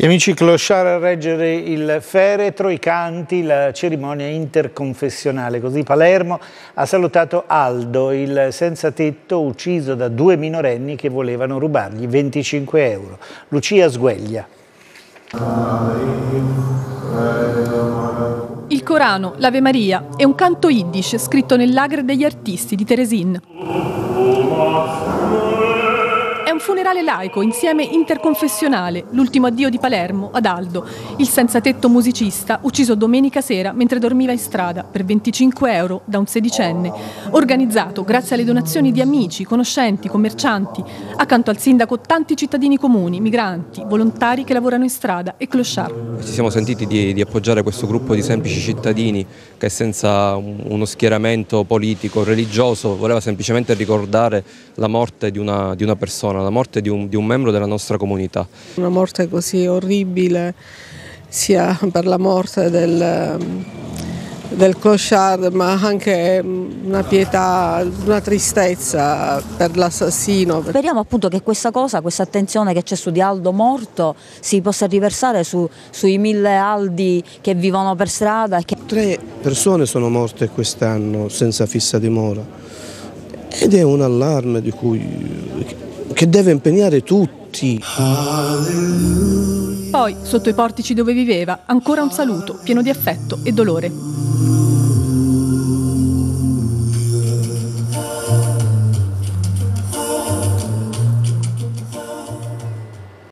Gli amici clochard a reggere il feretro, i canti, la cerimonia interconfessionale. Così Palermo ha salutato Aldo, il senza tetto ucciso da due minorenni che volevano rubargli 25 euro. Lucia Sgueglia. Il Corano, l'Ave Maria e un canto yiddish scritto nell'agre degli artisti di Teresin funerale laico, insieme interconfessionale, l'ultimo addio di Palermo ad Aldo, il senza tetto musicista ucciso domenica sera mentre dormiva in strada per 25 euro da un sedicenne, organizzato grazie alle donazioni di amici, conoscenti, commercianti, accanto al sindaco tanti cittadini comuni, migranti, volontari che lavorano in strada e clochard. Ci siamo sentiti di, di appoggiare questo gruppo di semplici cittadini che senza uno schieramento politico, religioso, voleva semplicemente ricordare la morte di una, di una persona, la morte di un, di un membro della nostra comunità. Una morte così orribile sia per la morte del, del clochard ma anche una pietà, una tristezza per l'assassino. Speriamo appunto che questa cosa, questa attenzione che c'è su di Aldo morto si possa riversare su, sui mille Aldi che vivono per strada. Che... Tre persone sono morte quest'anno senza fissa dimora ed è un allarme di cui che deve impegnare tutti. Poi, sotto i portici dove viveva, ancora un saluto pieno di affetto e dolore.